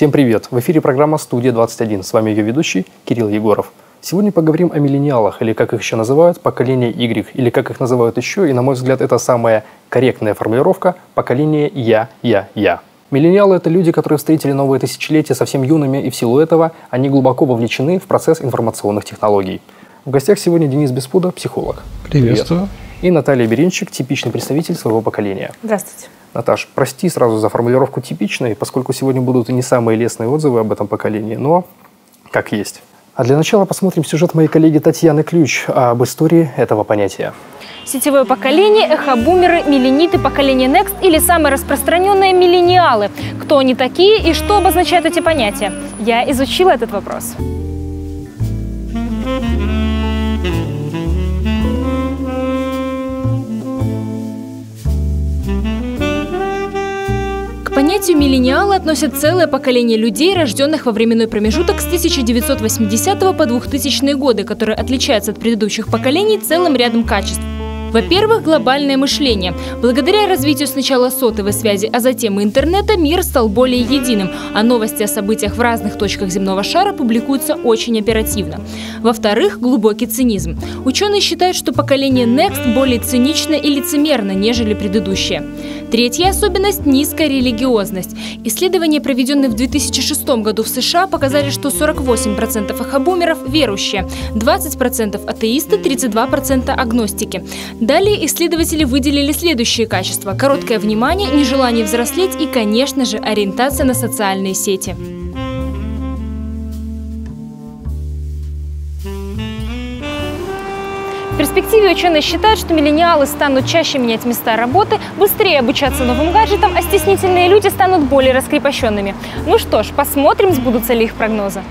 Всем привет! В эфире программа «Студия 21». С вами ее ведущий Кирилл Егоров. Сегодня поговорим о миллениалах, или как их еще называют, поколение Y, или как их называют еще, и, на мой взгляд, это самая корректная формулировка – поколение «Я, я, я». Миллениалы – это люди, которые встретили новое тысячелетие совсем юными, и в силу этого они глубоко вовлечены в процесс информационных технологий. В гостях сегодня Денис Беспуда, психолог. Приветствую. Привет. И Наталья Беринчик, типичный представитель своего поколения. Здравствуйте. Наташ, прости сразу за формулировку «типичный», поскольку сегодня будут и не самые лестные отзывы об этом поколении, но как есть. А для начала посмотрим сюжет моей коллеги Татьяны Ключ об истории этого понятия. Сетевое поколение, эхобумеры, миллениты, поколение Next или самые распространенные миллениалы. Кто они такие и что обозначают эти понятия? Я изучила этот вопрос. Понятию миллениалы относят целое поколение людей, рожденных во временной промежуток с 1980 по 2000 годы, которые отличаются от предыдущих поколений целым рядом качеств. Во-первых, глобальное мышление. Благодаря развитию сначала сотовой связи, а затем интернета, мир стал более единым, а новости о событиях в разных точках земного шара публикуются очень оперативно. Во-вторых, глубокий цинизм. Ученые считают, что поколение Next более цинично и лицемерно, нежели предыдущее. Третья особенность – низкая религиозность. Исследования, проведенные в 2006 году в США, показали, что 48% ахабумеров – верующие, 20% – атеисты, 32% – агностики. Далее исследователи выделили следующие качества – короткое внимание, нежелание взрослеть и, конечно же, ориентация на социальные сети. перспективе ученые считают, что миллениалы станут чаще менять места работы, быстрее обучаться новым гаджетам, а стеснительные люди станут более раскрепощенными. Ну что ж, посмотрим, сбудутся ли их прогнозы.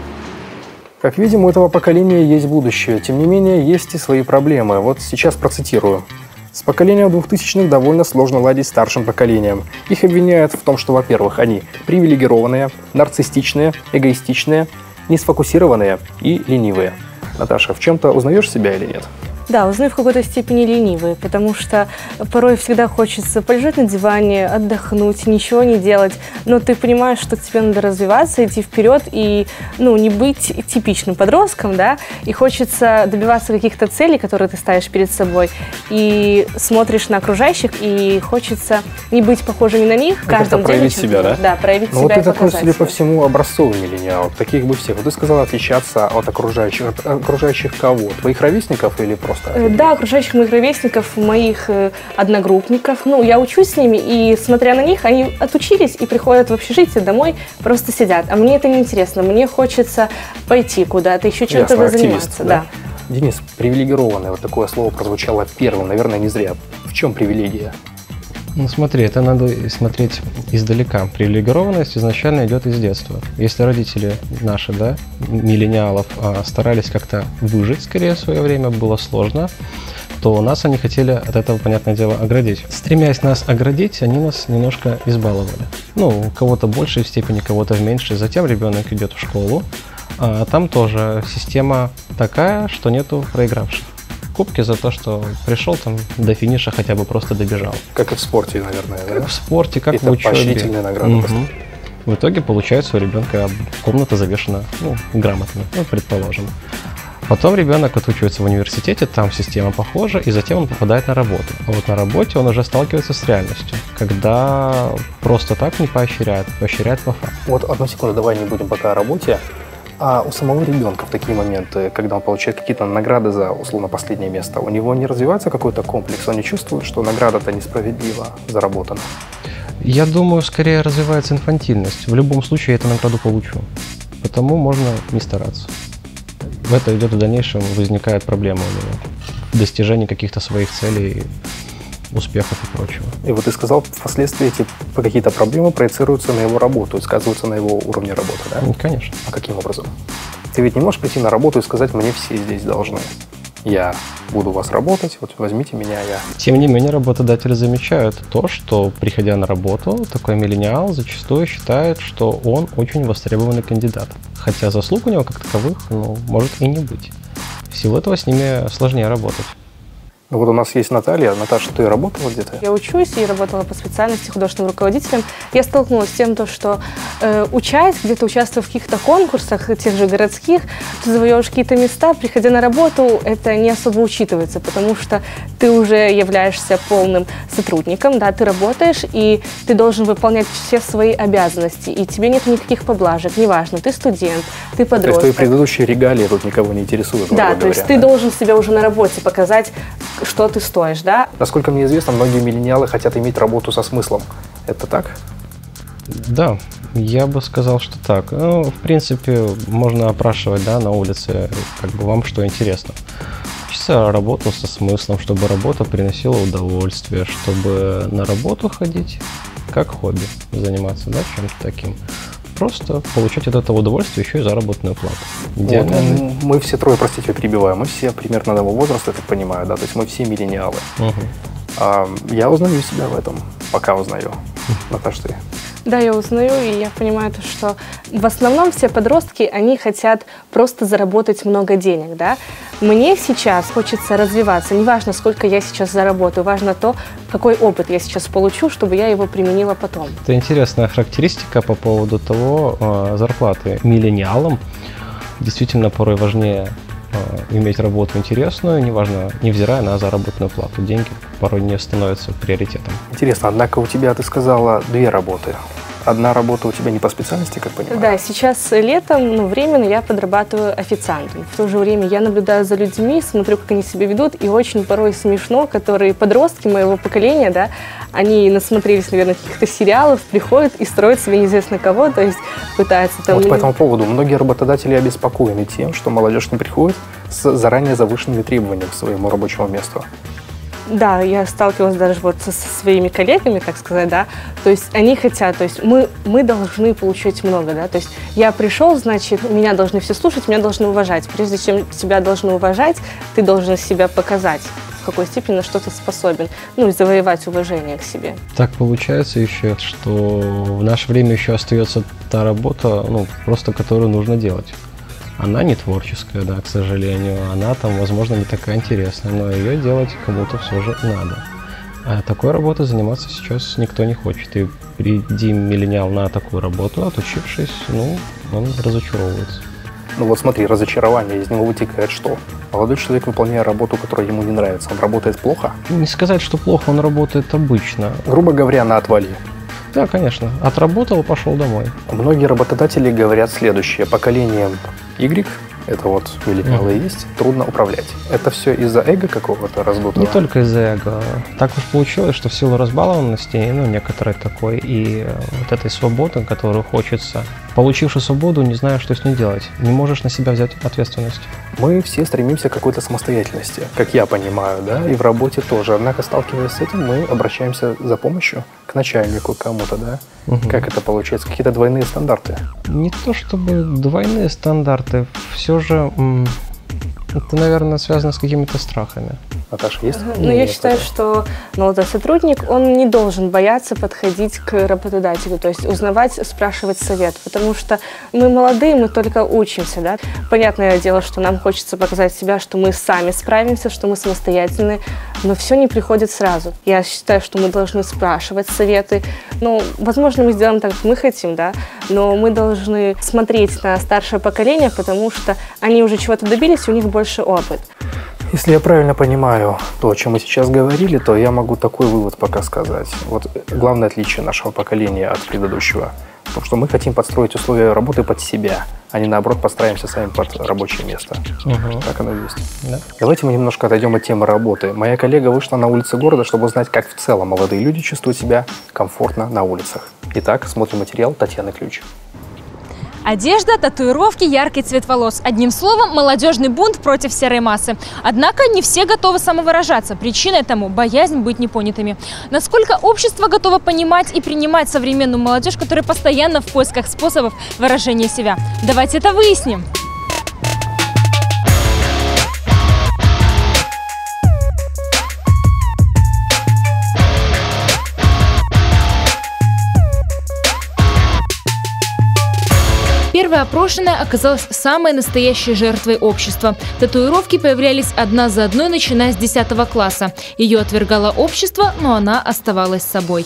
Как видим, у этого поколения есть будущее. Тем не менее, есть и свои проблемы. Вот сейчас процитирую. С поколением 2000-х довольно сложно ладить старшим поколением. Их обвиняют в том, что, во-первых, они привилегированные, нарциссичные, эгоистичные, несфокусированные и ленивые. Наташа, в чем-то узнаешь себя или нет? Да, узнаю в какой-то степени ленивые, потому что порой всегда хочется полежать на диване, отдохнуть, ничего не делать, но ты понимаешь, что тебе надо развиваться, идти вперед и ну, не быть типичным подростком, да, и хочется добиваться каких-то целей, которые ты ставишь перед собой, и смотришь на окружающих, и хочется не быть похожими на них. Ну, каждом проявить себя, да? Да, проявить ну, себя вот ты такой, судя по всему, образцовый миллениал, таких бы всех. Вот ты сказала отличаться от окружающих. От окружающих кого? Твоих ровесников или просто просто? Э, да, окружающих моих ровесников, моих э, одногруппников. Ну, я учусь с ними, и смотря на них, они отучились и приходят в общежитие домой, просто сидят. А мне это не интересно. Мне хочется пойти куда-то, еще чем-то заниматься. Да? да. Денис, привилегированное, вот такое слово прозвучало первым, наверное, не зря. В чем привилегия? Ну смотри, это надо смотреть издалека. Привилегированность изначально идет из детства. Если родители наши, да, миллениалов, а, старались как-то выжить, скорее, в свое время, было сложно, то нас они хотели от этого, понятное дело, оградить. Стремясь нас оградить, они нас немножко избаловали. Ну, кого-то большей степени, кого-то в меньшей. Затем ребенок идет в школу, а там тоже система такая, что нету проигравших кубки за то, что пришел там до финиша хотя бы просто добежал. Как и в спорте, наверное, как да? в спорте, как Это в учебе. поощрительные награды. Угу. В итоге получается у ребенка комната завешена ну, грамотно, ну, предположим. Потом ребенок отучивается в университете, там система похожа, и затем он попадает на работу. А вот на работе он уже сталкивается с реальностью, когда просто так не поощряют, поощряют по факту. Вот одну секунду, давай не будем пока о работе. А у самого ребенка в такие моменты, когда он получает какие-то награды за, условно, последнее место, у него не развивается какой-то комплекс? Он не чувствует, что награда-то несправедливо заработана? Я думаю, скорее развивается инфантильность. В любом случае я эту награду получу. Потому можно не стараться. В это идет в дальнейшем, возникает проблема у него. Достижение каких-то своих целей успехов и прочего. И вот ты сказал, впоследствии эти какие-то проблемы проецируются на его работу сказываются на его уровне работы, да? Конечно. А каким образом? Ты ведь не можешь прийти на работу и сказать, мне все здесь должны. Я буду у вас работать, вот возьмите меня, я. Тем не менее, работодатели замечают то, что, приходя на работу, такой миллениал зачастую считает, что он очень востребованный кандидат. Хотя заслуг у него как таковых, ну, может и не быть. В силу этого с ними сложнее работать. Ну вот у нас есть Наталья. Наташа, ты работала где-то? Я учусь и работала по специальности художественным руководителем. Я столкнулась с тем, то, что э, учась, где-то участвуя в каких-то конкурсах, тех же городских, ты завоевываешь какие-то места, приходя на работу, это не особо учитывается, потому что ты уже являешься полным сотрудником, да, ты работаешь, и ты должен выполнять все свои обязанности, и тебе нет никаких поблажек, неважно, ты студент, ты подросток. То есть твои предыдущие регалии тут никого не интересуют, Да, то есть ты должен себя уже на работе показать, что ты стоишь, да? Насколько мне известно, многие миллениалы хотят иметь работу со смыслом. Это так? Да, я бы сказал, что так. Ну, в принципе, можно опрашивать, да, на улице, как бы вам что интересно. Хочется работу со смыслом, чтобы работа приносила удовольствие, чтобы на работу ходить как хобби заниматься, да, чем-то таким просто получать от этого удовольствие еще и заработную плату. Вот, ну, мы все трое, простите, перебиваю, мы все примерно одного возраста, я так понимаю, да, то есть мы все миллениалы. Угу. А, я узнаю себя в этом, пока узнаю. Наташа, ты? Да, я узнаю, и я понимаю, что в основном все подростки, они хотят просто заработать много денег, да. Мне сейчас хочется развиваться, неважно, сколько я сейчас заработаю, важно то, какой опыт я сейчас получу, чтобы я его применила потом. Это интересная характеристика по поводу того, э, зарплаты миллениалам действительно порой важнее иметь работу интересную, неважно, невзирая на заработную плату. Деньги порой не становятся приоритетом. Интересно, однако у тебя, ты сказала, две работы. Одна работа у тебя не по специальности, как понимаю? Да, сейчас летом, ну, временно я подрабатываю официантом. В то же время я наблюдаю за людьми, смотрю, как они себя ведут, и очень порой смешно, которые подростки моего поколения, да, они насмотрелись, наверное, каких-то сериалов, приходят и строят себе неизвестно кого, то есть пытаются там... Вот по этому поводу многие работодатели обеспокоены тем, что молодежь не приходит с заранее завышенными требованиями к своему рабочему месту. Да, я сталкивалась даже вот со, со своими коллегами, так сказать, да, то есть они хотят, то есть мы, мы должны получить много, да, то есть я пришел, значит, меня должны все слушать, меня должны уважать. Прежде чем тебя должны уважать, ты должен себя показать в какой степени на что ты способен, ну и завоевать уважение к себе. Так получается еще, что в наше время еще остается та работа, ну, просто которую нужно делать. Она не творческая, да, к сожалению. Она там, возможно, не такая интересная, но ее делать кому-то все же надо. А такой работой заниматься сейчас никто не хочет. И приди миллениал на такую работу, отучившись, ну, он разочаровывается. Ну вот смотри, разочарование, из него вытекает что? Молодой человек, выполняя работу, которая ему не нравится, он работает плохо? Не сказать, что плохо, он работает обычно. Грубо говоря, на отвали. Да, конечно. Отработал, пошел домой. Многие работодатели говорят следующее. Поколение Y, это вот миллениалы mm. есть, трудно управлять. Это все из-за эго какого-то раздутого? Не только из-за эго. Так уж получилось, что в силу разбалованности, ну, некоторой такой, и вот этой свободы, которую хочется, получивши свободу, не знаю, что с ней делать. Не можешь на себя взять ответственность. Мы все стремимся к какой-то самостоятельности, как я понимаю, да, и в работе тоже. Однако, сталкиваясь с этим, мы обращаемся за помощью к начальнику, кому-то, да. Угу. Как это получается? Какие-то двойные стандарты? Не то чтобы двойные стандарты, все же это, наверное, связано с какими-то страхами. Наташа, есть? Ну, я считаю, что молодой сотрудник, он не должен бояться подходить к работодателю, то есть узнавать, спрашивать совет, потому что мы молодые, мы только учимся, да. Понятное дело, что нам хочется показать себя, что мы сами справимся, что мы самостоятельны, но все не приходит сразу. Я считаю, что мы должны спрашивать советы. Ну, возможно, мы сделаем так, как мы хотим, да, но мы должны смотреть на старшее поколение, потому что они уже чего-то добились, у них больше опыт. Если я правильно понимаю то, о чем мы сейчас говорили, то я могу такой вывод пока сказать. Вот главное отличие нашего поколения от предыдущего в том, что мы хотим подстроить условия работы под себя, а не наоборот подстраиваемся сами под рабочее место. Угу. Так оно и есть. Да. Давайте мы немножко отойдем от темы работы. Моя коллега вышла на улицы города, чтобы узнать, как в целом молодые люди чувствуют себя комфортно на улицах. Итак, смотрим материал Татьяны Ключ. Одежда, татуировки, яркий цвет волос. Одним словом, молодежный бунт против серой массы. Однако не все готовы самовыражаться. Причиной тому – боязнь быть непонятыми. Насколько общество готово понимать и принимать современную молодежь, которая постоянно в поисках способов выражения себя? Давайте это выясним. Опрошенная оказалась самой настоящей жертвой общества. Татуировки появлялись одна за одной, начиная с 10 класса. Ее отвергало общество, но она оставалась собой.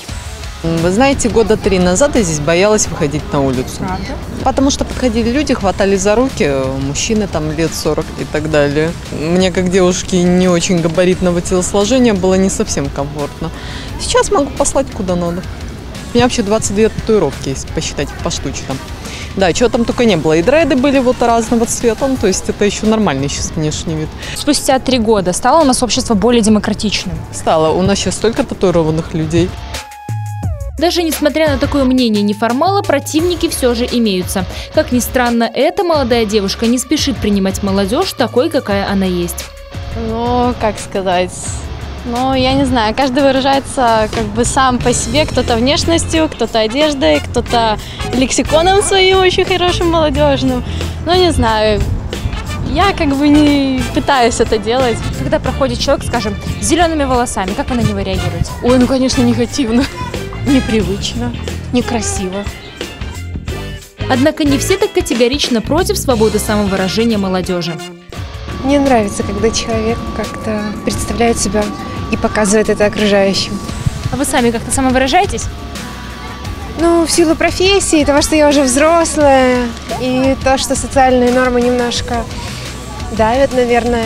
Вы знаете, года три назад я здесь боялась выходить на улицу. Правда? Потому что подходили люди, хватали за руки, мужчины там лет 40 и так далее. Мне, как девушке не очень габаритного телосложения, было не совсем комфортно. Сейчас могу послать куда надо. У меня вообще 22 татуировки, если посчитать поштучно. Да, чего там только не было. И дреды были вот разного цвета, ну, то есть это еще нормальный сейчас внешний вид. Спустя три года стало у нас общество более демократичным. Стало, у нас сейчас столько татуированных людей. Даже несмотря на такое мнение неформала, противники все же имеются. Как ни странно, эта молодая девушка не спешит принимать молодежь такой, какая она есть. Ну, как сказать, ну, я не знаю, каждый выражается как бы сам по себе, кто-то внешностью, кто-то одеждой, кто-то лексиконом своим очень хорошим, молодежным. Ну, не знаю, я как бы не пытаюсь это делать. Когда проходит человек, скажем, с зелеными волосами, как вы на него реагируете? Ой, ну, конечно, негативно, непривычно, некрасиво. Однако не все так категорично против свободы самовыражения молодежи. Мне нравится, когда человек как-то представляет себя и показывает это окружающим. А вы сами как-то самовыражаетесь? Ну, в силу профессии, того, что я уже взрослая, и то, что социальные нормы немножко давят, наверное,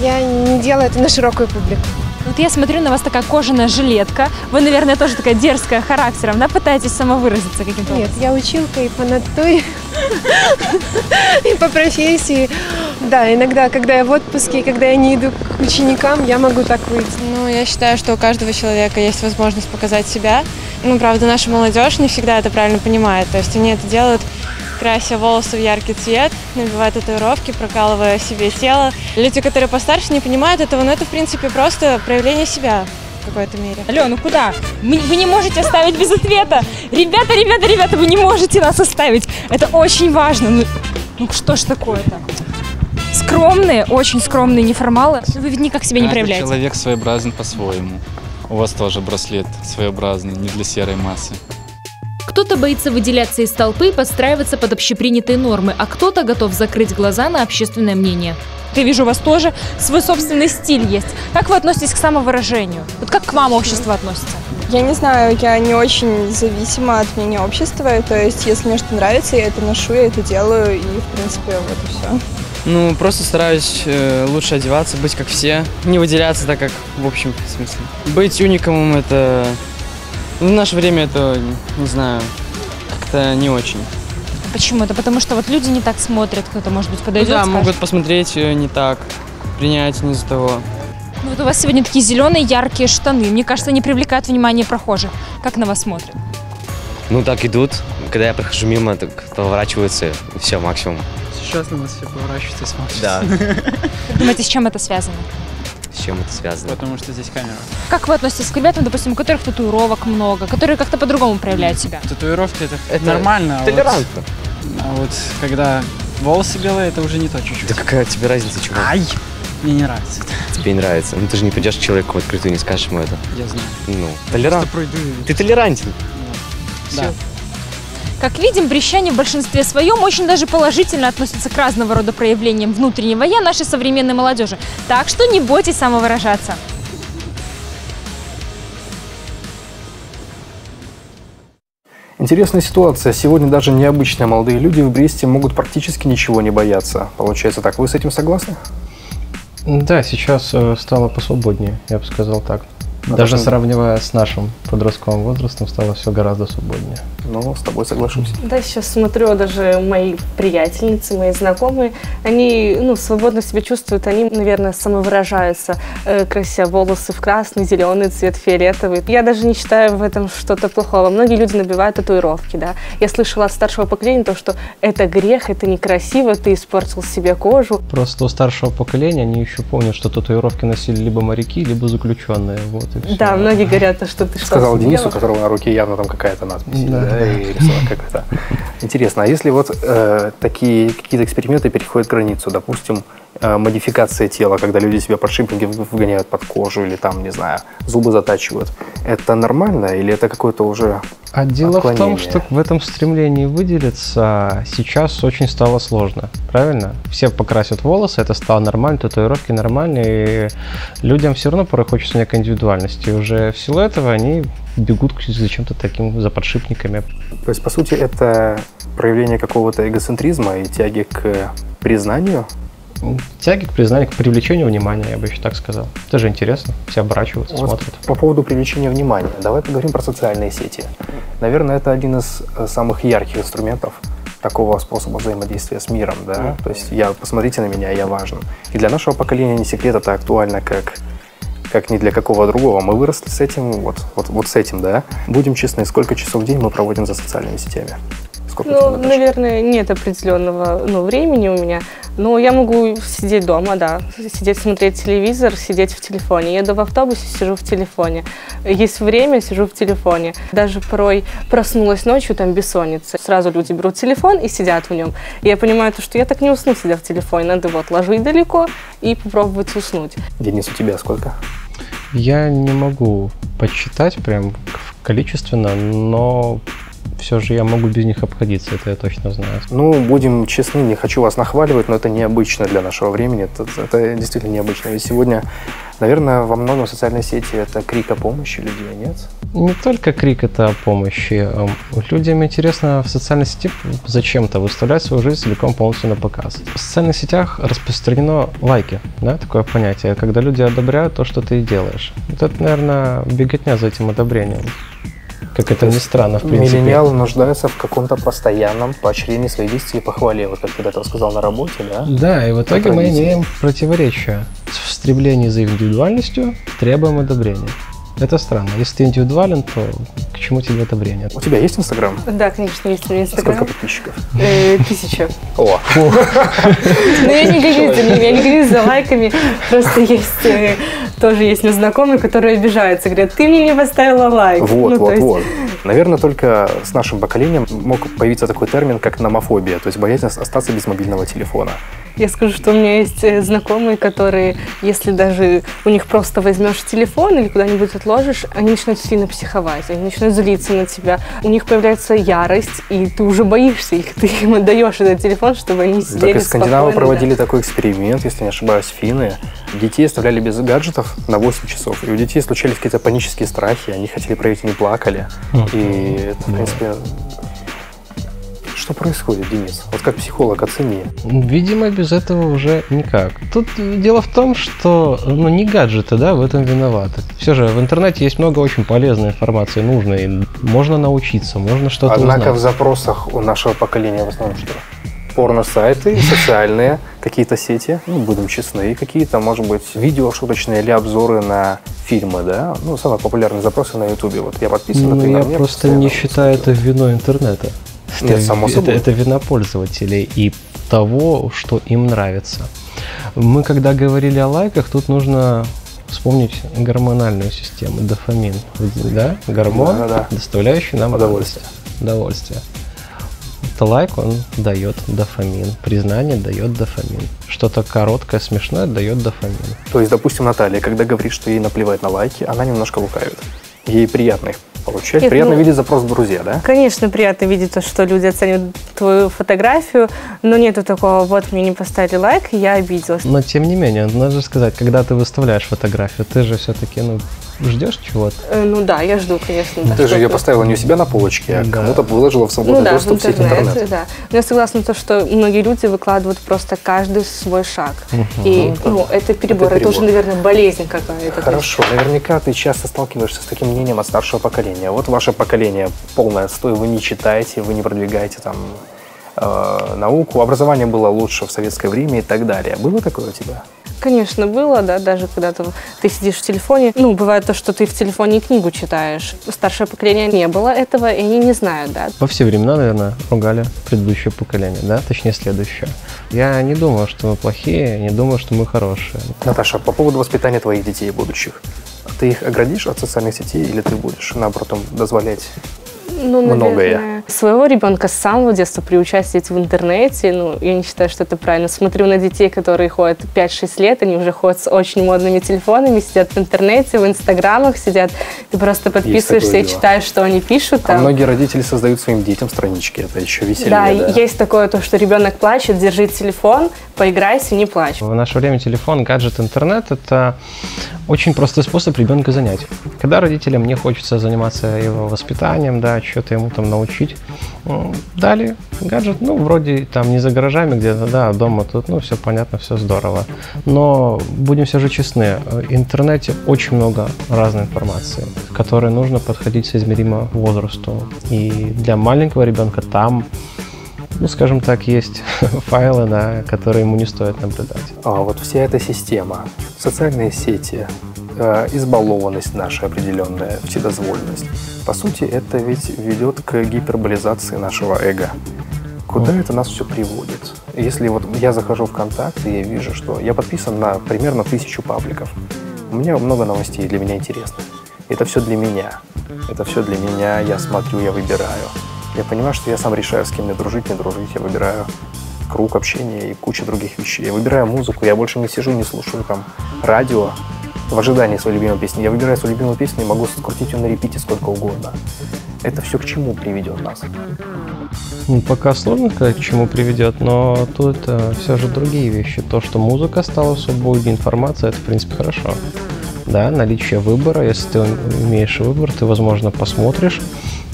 я не делаю это на широкую публику. Вот я смотрю на вас такая кожаная жилетка. Вы, наверное, тоже такая дерзкая характером, да? Пытаетесь самовыразиться каким-то Нет, образом? я училка и по натуре, и по профессии. Да, иногда, когда я в отпуске, когда я не иду к ученикам, я могу так выйти. Ну, я считаю, что у каждого человека есть возможность показать себя. Ну, правда, наша молодежь не всегда это правильно понимает. То есть они это делают, крася волосы в яркий цвет, набивая татуировки, прокалывая себе тело. Люди, которые постарше, не понимают этого, но это, в принципе, просто проявление себя в какой-то мере. Алло, ну куда? Мы- Вы не можете оставить без ответа. Ребята, ребята, ребята, вы не можете нас оставить. Это очень важно. Ну, ну что ж такое-то? Скромные, очень скромные неформалы. Вы ведь никак себя не Каждый проявляете. человек своеобразен по-своему. У вас тоже браслет своеобразный, не для серой массы. Кто-то боится выделяться из толпы и подстраиваться под общепринятые нормы, а кто-то готов закрыть глаза на общественное мнение. Я вижу, у вас тоже свой собственный стиль есть. Как вы относитесь к самовыражению? Вот как к вам общество относится? Я не знаю, я не очень зависима от мнения общества. То есть, если мне что нравится, я это ношу, я это делаю, и, в принципе, вот и все. Ну, просто стараюсь э, лучше одеваться, быть как все. Не выделяться так, как в общем смысле. Быть уникумом это... ну, В наше время это, не знаю, как-то не очень. Почему? Это потому что вот люди не так смотрят, кто-то, может быть, Ну подойдет, да, скажет. могут посмотреть э, не так, принять не за того. Ну, вот у вас сегодня такие зеленые яркие штаны. Мне кажется, они привлекают внимание прохожих. Как на вас смотрят? Ну, так идут. Когда я прохожу мимо, так поворачиваются, и все, максимум. Сейчас на нас все поворачиваются и смотрят. Да. Думаете, с чем это связано? С чем это связано? Потому что здесь камера. Как вы относитесь к ребятам, допустим, у которых татуировок много, которые как-то по-другому проявляют себя? Татуировки это, Это нормально, а вот, Толерантно. а вот когда волосы белые, это уже не то чуть-чуть. Да какая тебе разница, чувак? Ай! Мне не нравится это. Тебе не нравится. Ну, ты же не придешь к человеку в открытую и не скажешь ему это. Я знаю. Ну, толерант. Ты толерантен. Да. Как видим, брещане в большинстве своем очень даже положительно относятся к разного рода проявлениям внутреннего я нашей современной молодежи. Так что не бойтесь самовыражаться. Интересная ситуация. Сегодня даже необычные молодые люди в Бресте могут практически ничего не бояться. Получается так. Вы с этим согласны? Да, сейчас э, стало посвободнее, я бы сказал так. А Даже что- сравнивая с нашим подростковым возрастом, стало все гораздо свободнее. Ну, с тобой соглашусь. Да, сейчас смотрю, даже мои приятельницы, мои знакомые, они, ну, свободно себя чувствуют, они, наверное, самовыражаются, э, крася волосы в красный, зеленый цвет, фиолетовый. Я даже не считаю в этом что-то плохого. Многие люди набивают татуировки, да. Я слышала от старшего поколения то, что это грех, это некрасиво, ты испортил себе кожу. Просто у старшего поколения они еще помнят, что татуировки носили либо моряки, либо заключенные. Вот всё. Да, многие говорят, что ты что Сказал Денису, у которого на руке явно там какая-то надпись. Да. Да, и рисовал как это. Интересно, а если вот э, такие какие-то эксперименты переходят границу, допустим, модификация тела, когда люди себе подшипники вгоняют под кожу или там, не знаю, зубы затачивают. Это нормально или это какое-то уже А дело в том, отклонение? что в этом стремлении выделиться сейчас очень стало сложно, правильно? Все покрасят волосы, это стало нормально, татуировки нормальные, и людям все равно порой хочется некой индивидуальности. И уже в силу этого они бегут за чем-то таким, за подшипниками. То есть, по сути, это проявление какого-то эгоцентризма и тяги к признанию. Тяги к признанию, к привлечению внимания, я бы еще так сказал. Это же интересно, все оборачиваются, Вот смотрят. По поводу привлечения внимания, давай поговорим про социальные сети. Наверное, это один из э, самых ярких инструментов такого способа взаимодействия с миром, да? То есть я, посмотрите на меня, я важен. И для нашего поколения не секрет, это актуально как как ни для какого другого. Мы выросли с этим, вот, вот, вот с этим, да? Будем честны, сколько часов в день мы проводим за социальными сетями? Сколько Ну, наверное, нет определенного ну, времени у меня. Но я могу сидеть дома, да, сидеть смотреть телевизор, сидеть в телефоне. Еду в автобусе, сижу в телефоне. Есть время, сижу в телефоне. Даже порой проснулась ночью, там бессонница. Сразу люди берут телефон и сидят в нем. И я понимаю, то, что я так не усну, сидя в телефоне. Надо вот ложить далеко и попробовать уснуть. Денис, у тебя сколько? Я не могу подсчитать прям количественно, но все же я могу без них обходиться, это я точно знаю. Ну, будем честны, не хочу вас нахваливать, но это необычно для нашего времени. Это, это действительно необычно. Ведь сегодня, наверное, во многом социальные сети это крик о помощи людей, нет? Не только крик это о помощи. эм, Людям интересно в социальной сети зачем-то выставлять свою жизнь целиком полностью на показ. В социальных сетях распространено лайки, да, такое понятие, когда люди одобряют то, что ты делаешь. Вот это, наверное, беготня за этим одобрением. Как это ни странно, в принципе. Миллениалы нуждаются в каком-то постоянном поощрении своих действий и похвале. Вот как ты до этого сказал на работе, да? Да, и в итоге мы имеем противоречие. В стремлении за индивидуальностью требуем одобрения. Это странно. Если ты индивидуален, то к чему тебе одобрение? У тебя есть Инстаграм? Да, конечно, есть меня Сколько Инстаграм. подписчиков? Э, Тысяча. О, Ну, я не гонюсь за ними, я не гонюсь за лайками. Просто есть, э, тоже есть у меня знакомые, которые обижаются, говорят, ты мне не поставила лайк. вот, Ну, вот, есть- вот. Наверное, только с нашим поколением мог появиться такой термин, как номофобия, то есть боязнь остаться без мобильного телефона. Я скажу, что у меня есть э, знакомые, которые, если даже у них просто возьмешь телефон или куда-нибудь отложишь, они начинают сильно психовать, они начинают злиться на тебя. У них появляется ярость, и ты уже боишься их, ты им отдаешь этот телефон, чтобы они сидели Так и скандинавы спокойно, проводили такой эксперимент, если не ошибаюсь, финны. Детей оставляли без гаджетов на 8 часов. И у детей случались какие-то панические страхи, они хотели проявить, они плакали. И это, в принципе, что происходит, Денис? Вот как психолог оцени. Видимо, без этого уже никак. Тут дело в том, что ну, не гаджеты, да, в этом виноваты. Все же в интернете есть много очень полезной информации, нужной. Можно научиться, можно что-то Однако в узнать. запросах у нашего поколения в основном что? Порно-сайты, социальные, какие-то сети, ну, будем честны, и какие-то, может быть, видео шуточные или обзоры на фильмы, да? Ну, самые популярные запросы на Ютубе. Вот я подписан, Ну, например, я просто не считаю это виной интернета. Нет, Это- само это, собой. это вина пользователей и того, что им нравится. Мы когда говорили о лайках, тут нужно вспомнить гормональную систему, дофамин, да, гормон, Да-да-да. доставляющий нам Удовольствие. удовольствие. Это лайк, он дает дофамин, признание дает дофамин, что-то короткое, смешное дает дофамин. То есть, допустим, Наталья, когда говорит, что ей наплевать на лайки, она немножко лукавит. Ей приятно их получать, Нет, приятно ну- видеть запрос в друзья, да? Конечно, приятно видеть то, что люди оценивают твою фотографию, но нету такого, вот мне не поставили лайк, я обиделась. Но тем не менее, надо же сказать, когда ты выставляешь фотографию, ты же все-таки, ну, ждешь чего-то. Э, Ну да, я жду, конечно. да, Ты же ее поставила не у себя на полочке, а Да. кому-то выложила в свободный Ну да, доступ в сеть интернет, да. Но я согласна то, что многие люди выкладывают просто каждый свой шаг. И ну, это перебор, это, перебор. уже, наверное, болезнь какая-то. Хорошо, наверняка ты часто сталкиваешься с таким мнением от старшего поколения. Вот ваше поколение полное отстой, вы не читаете, вы не продвигаете там э, науку, образование было лучше в советское время и так далее. Было такое у тебя? Конечно, было, да, даже когда ты, ты сидишь в телефоне. Ну, бывает то, что ты в телефоне книгу читаешь. У старшего поколения не было этого, и они не знают, да. Во все времена, наверное, ругали предыдущее поколение, да, точнее следующее. Я не думаю, что мы плохие, не думаю, что мы хорошие. Наташа, по поводу воспитания твоих детей будущих. Ты их оградишь от социальных сетей или ты будешь, наоборот, им дозволять Ну, многое. наверное, своего ребенка с самого детства приучать сидеть в интернете, ну, я не считаю, что это правильно. Смотрю на детей, которые ходят 5-6 лет, они уже ходят с очень модными телефонами, сидят в интернете, в инстаграмах сидят. Ты просто подписываешься и читаешь, что они пишут. А там. многие родители создают своим детям странички. Это еще веселее. Да, и есть такое, то, что ребенок плачет, держи телефон, поиграйся, не плачь. В наше время телефон, гаджет, интернет – это очень простой способ ребенка занять. Когда родителям не хочется заниматься его воспитанием, да, что-то ему там научить, дали гаджет, ну, вроде там не за гаражами где-то, да, а дома тут, ну, все понятно, все здорово. Но будем все же честны, в интернете очень много разной информации, которой нужно подходить соизмеримо возрасту. И для маленького ребенка там ну, скажем так, есть файлы, на которые ему не стоит наблюдать. А вот вся эта система, социальные сети, э, избалованность наша определенная, вседозволенность, по сути, это ведь ведет к гиперболизации нашего эго. Куда это нас все приводит? Если вот я захожу в контакт, и я вижу, что я подписан на примерно тысячу пабликов. У меня много новостей для меня интересных. Это все для меня. Это все для меня. Я смотрю, я выбираю. Я понимаю, что я сам решаю, с кем мне дружить, не дружить. Я выбираю круг общения и куча других вещей. Я выбираю музыку. Я больше не сижу, не слушаю там радио в ожидании своей любимой песни. Я выбираю свою любимую песню и могу скрутить ее на репите сколько угодно. Это все к чему приведет нас? Ну, Пока сложно сказать, к чему приведет, но тут все же другие вещи. То, что музыка стала свободнее, информация, это, в принципе, хорошо. Да, наличие выбора, если ты имеешь выбор, ты, возможно, посмотришь,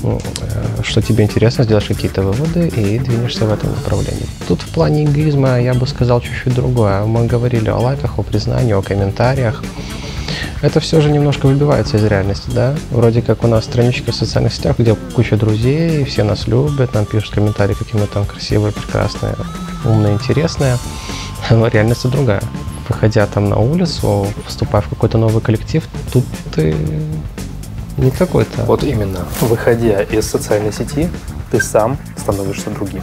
ну, э, что тебе интересно, сделаешь какие-то выводы и двинешься в этом направлении. Тут в плане эгоизма я бы сказал чуть-чуть другое. Мы говорили о лайках, о признании, о комментариях. Это все же немножко выбивается из реальности, да? Вроде как у нас страничка в социальных сетях, где куча друзей, все нас любят, нам пишут комментарии, какие мы там красивые, прекрасные, умные, интересные. Но реальность другая. Выходя там на улицу, вступая в какой-то новый коллектив, тут ты не какой-то. Вот именно. Выходя из социальной сети, ты сам становишься другим.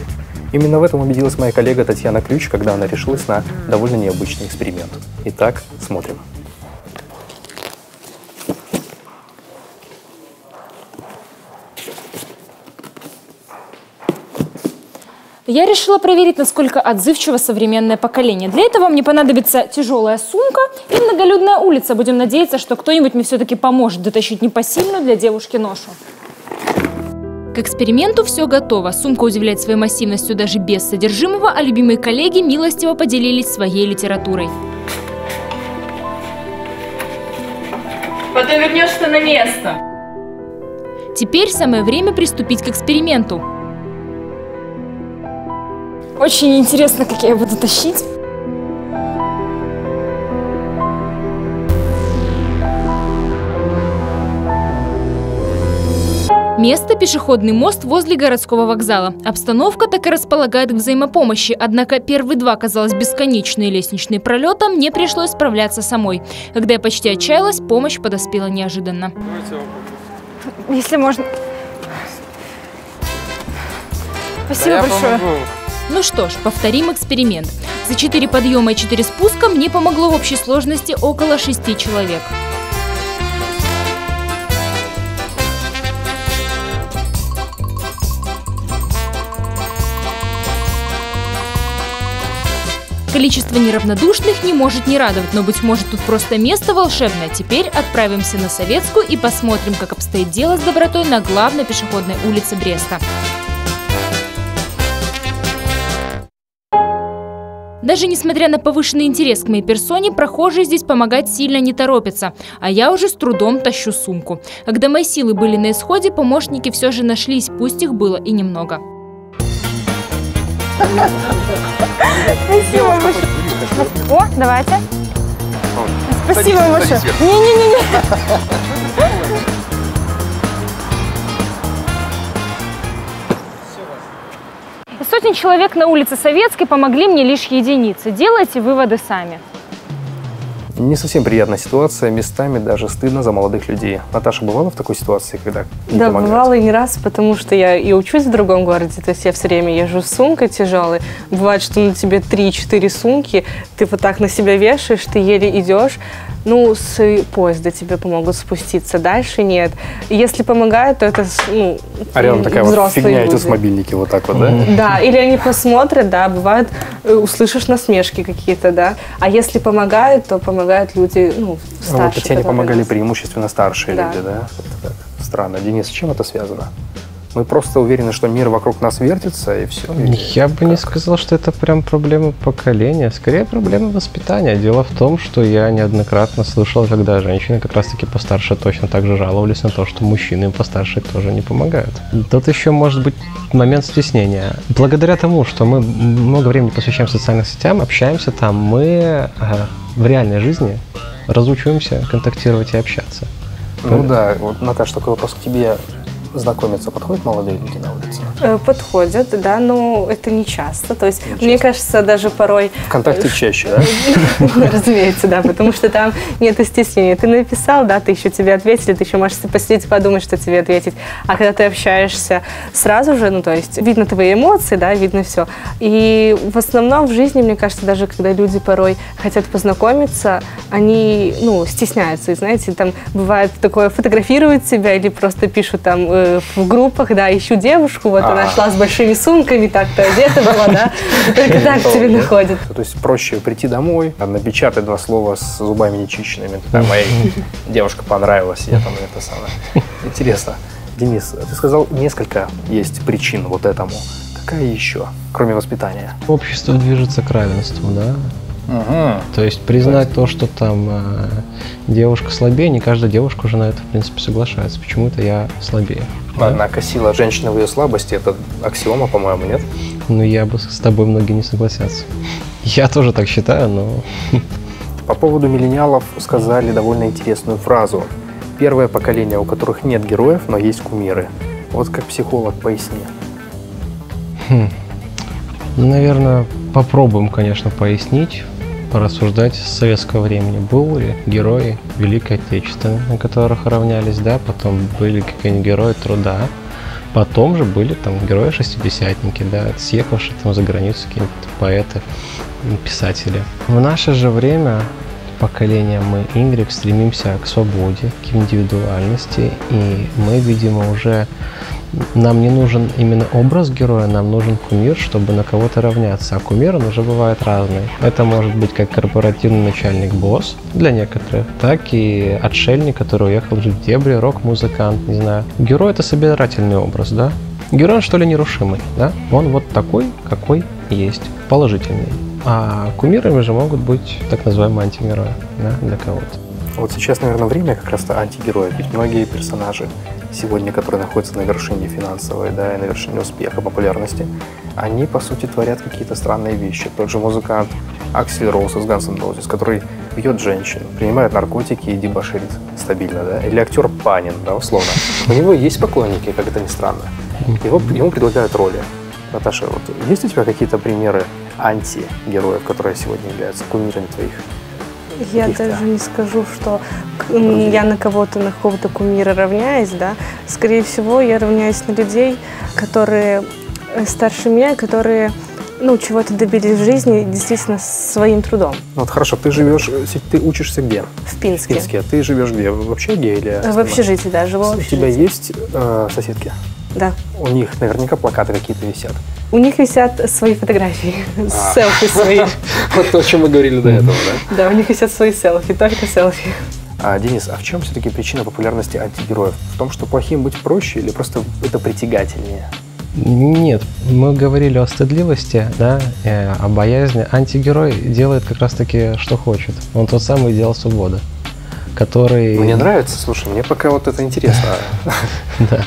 Именно в этом убедилась моя коллега Татьяна Ключ, когда она решилась на довольно необычный эксперимент. Итак, смотрим. Я решила проверить, насколько отзывчиво современное поколение. Для этого мне понадобится тяжелая сумка и многолюдная улица. Будем надеяться, что кто-нибудь мне все-таки поможет дотащить непосильную для девушки ношу. К эксперименту все готово. Сумка удивляет своей массивностью даже без содержимого, а любимые коллеги милостиво поделились своей литературой. Потом вернешься на место. Теперь самое время приступить к эксперименту. Очень интересно, как я ее буду тащить. Место – пешеходный мост возле городского вокзала. Обстановка так и располагает к взаимопомощи, однако первые два, казалось, бесконечные лестничные пролета мне пришлось справляться самой. Когда я почти отчаялась, помощь подоспела неожиданно. Если можно. Спасибо я большое. Ну что ж, повторим эксперимент. За 4 подъема и 4 спуска мне помогло в общей сложности около 6 человек. Количество неравнодушных не может не радовать, но, быть может, тут просто место волшебное. Теперь отправимся на Советскую и посмотрим, как обстоит дело с добротой на главной пешеходной улице Бреста. Даже несмотря на повышенный интерес к моей персоне, прохожие здесь помогать сильно не торопятся, а я уже с трудом тащу сумку. Когда мои силы были на исходе, помощники все же нашлись, пусть их было и немного. Спасибо большое. О, давайте. Спасибо большое. Не-не-не. Сотни человек на улице Советской помогли мне лишь единицы. Делайте выводы сами. Не совсем приятная ситуация, местами даже стыдно за молодых людей. Наташа, бывала в такой ситуации, когда не Да, помогают? бывало и не раз, потому что я и учусь в другом городе, то есть я все время езжу с сумкой тяжелой. Бывает, что на тебе 3-4 сумки, ты вот так на себя вешаешь, ты еле идешь. Ну, с поезда тебе помогут спуститься, дальше нет. Если помогают, то это, ну, А рядом такая вот фигня, люди. с мобильники вот так вот, да? Да, или они посмотрят, да, бывает, э, услышишь насмешки какие-то, да. А если помогают, то помогают люди, ну, Ну, старше. вот Татьяне помогали преимущественно старшие люди, да? Странно. Денис, с чем это связано? Мы просто уверены, что мир вокруг нас вертится, и все. Я бы не сказал, что это прям проблема поколения, скорее проблема воспитания. Дело в том, что я неоднократно слышал, когда женщины как раз-таки постарше точно так же жаловались на то, что мужчины им постарше тоже не помогают. Тут еще может быть момент стеснения. Благодаря тому, что мы много времени посвящаем социальным сетям, общаемся там, мы в реальной жизни разучиваемся контактировать и общаться. Ну да, вот, Наташа, такой вопрос к тебе. Знакомиться подходят молодые люди на улице? Э, Подходят, да, но это не часто. То есть, мне кажется, даже порой... Вконтакте чаще, да? Разумеется, да, потому что там нет стеснения. Ты написал, да, ты еще тебе ответили, ты еще можешь посидеть и подумать, что тебе ответить. А когда ты общаешься сразу же, ну, то есть, видно твои эмоции, да, видно все. И в основном в жизни, мне кажется, даже когда люди порой хотят познакомиться, они, ну, стесняются. И, знаете, там бывает такое, фотографируют себя или просто пишут там в группах, да, ищу девушку, вот она А. шла с большими сумками, так-то одета была, да, только так тебе Да? находят. То есть проще прийти домой, напечатать два слова с зубами нечищенными. Там, эй, девушка понравилась, я там это самое. Интересно. Денис, ты сказал, несколько есть причин вот этому. Какая еще, кроме воспитания? Общество движется к равенству, да? То есть признать то, что там э, девушка слабее, не каждая девушка уже на это, в принципе, соглашается. Почему-то я слабее. Однако сила женщины в ее слабости – это аксиома, по-моему, нет? Ну, я бы с тобой многие не согласятся. Я тоже так считаю, но... По поводу миллениалов сказали довольно интересную фразу. Первое поколение, у которых нет героев, но есть кумиры. Вот как психолог поясни. Хм. Наверное, попробуем, конечно, пояснить, порассуждать с советского времени. Были герои Великой Отечественной, на которых равнялись, да, потом были какие-нибудь герои труда, потом же были там герои-шестидесятники, да, съехавшие там за границу какие-нибудь поэты, писатели. В наше же время поколение мы Y стремимся к свободе, к индивидуальности, и мы, видимо, уже нам не нужен именно образ героя, нам нужен кумир, чтобы на кого-то равняться. А кумир, он уже бывает разный. Это может быть как корпоративный начальник-босс для некоторых, так и отшельник, который уехал жить в дебри, рок-музыкант, не знаю. Герой – это собирательный образ, да? Герой, что ли, нерушимый, да? Он вот такой, какой есть, положительный. А кумирами же могут быть так называемые антигерои, да, для кого-то. Вот сейчас, наверное, время как раз-то антигероев. Ведь многие персонажи сегодня, которые находятся на вершине финансовой, да, и на вершине успеха, популярности, они, по сути, творят какие-то странные вещи. Тот же музыкант Аксель Роуз из Guns N' Roses, который бьет женщин, принимает наркотики и дебоширит стабильно, да, или актер Панин, да, условно. У него есть поклонники, как это ни странно. Его, ему предлагают роли. Наташа, вот есть у тебя какие-то примеры антигероев, которые сегодня являются кумирами твоих? Я даже не скажу, что я на кого-то, на какого-то кумира равняюсь, да. Скорее всего, я равняюсь на людей, которые э, старше меня, которые ну, чего-то добились в жизни действительно своим трудом. Ну, Вот хорошо, ты живешь, э, ты учишься где? В Пинске. В Пинске. А ты живешь где? В общаге или? В общежитии, да, живу в У тебя общежитии. есть э, соседки? Да. У них наверняка плакаты какие-то висят. У них висят свои фотографии, А. селфи свои. Вот то, о чем мы говорили до этого, да? Да, у них висят свои селфи, только селфи. А, Денис, а в чем все-таки причина популярности антигероев? В том, что плохим быть проще или просто это притягательнее? Нет, мы говорили о стыдливости, да, э, о боязни. Антигерой делает как раз-таки, что хочет. Он тот самый идеал свободы, который... Мне нравится, слушай, мне пока вот это интересно. Да.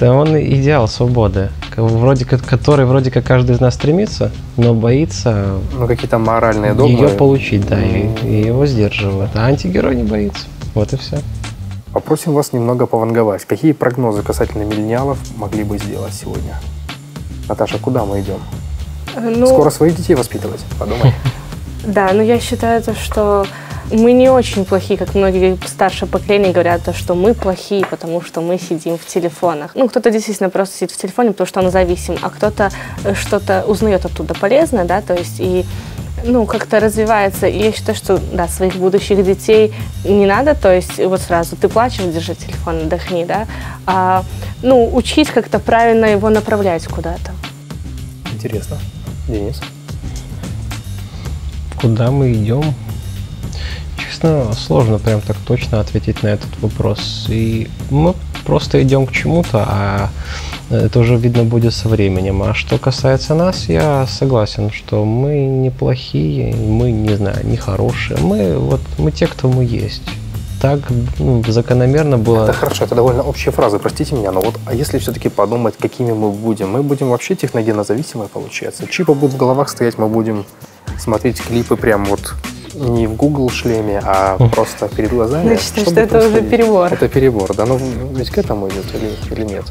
Да, он идеал свободы, вроде как, который вроде как каждый из нас стремится, но боится Ну, какие-то моральные догмы. ее получить, да, и, и его сдерживает. А антигерой не боится. Вот и все. Попросим вас немного пованговать. Какие прогнозы касательно миллениалов могли бы сделать сегодня? Наташа, куда мы идем? Ну, Скоро своих детей воспитывать, подумай. Да, но я считаю, то, что мы не очень плохие, как многие старшее поколение говорят, то, что мы плохие, потому что мы сидим в телефонах. Ну, кто-то действительно просто сидит в телефоне, потому что он зависим, а кто-то э, что-то узнает оттуда полезное, да, то есть и ну, как-то развивается. И я считаю, что, да, своих будущих детей не надо, то есть вот сразу ты плачешь, держи телефон, отдохни, да, а, ну, учить как-то правильно его направлять куда-то. Интересно. Денис? Куда мы идем? Честно, сложно прям так точно ответить на этот вопрос. И мы просто идем к чему-то, а это уже видно будет со временем. А что касается нас, я согласен, что мы неплохие, мы, не знаю, не хорошие. Мы вот мы те, кто мы есть. Так ну, закономерно было. Это хорошо, это довольно общие фразы, простите меня, но вот а если все-таки подумать, какими мы будем, мы будем вообще техногенно зависимые, получается. Чипы будут в головах стоять, мы будем смотреть клипы прям вот не в Google шлеме, а просто перед глазами. Я считаю, что это уже перебор. Это перебор, да? Ну, ведь к этому идет или, или нет?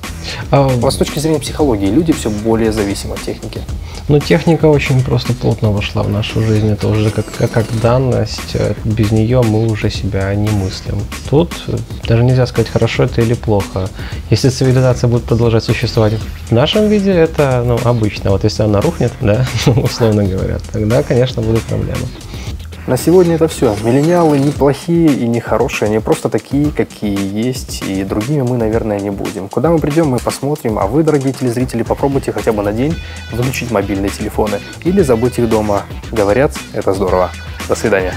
А, с точки зрения психологии, люди все более зависимы от техники. Ну, техника очень просто плотно вошла в нашу жизнь. Это уже как, как, как данность. Без нее мы уже себя не мыслим. Тут даже нельзя сказать, хорошо это или плохо. Если цивилизация будет продолжать существовать в нашем виде, это ну, обычно. Вот если она рухнет, да, условно говоря, тогда, конечно, будут проблемы. На сегодня это все. Миллениалы не плохие и не хорошие, они просто такие, какие есть, и другими мы, наверное, не будем. Куда мы придем, мы посмотрим, а вы, дорогие телезрители, попробуйте хотя бы на день выключить мобильные телефоны или забыть их дома. Говорят, это здорово. До свидания.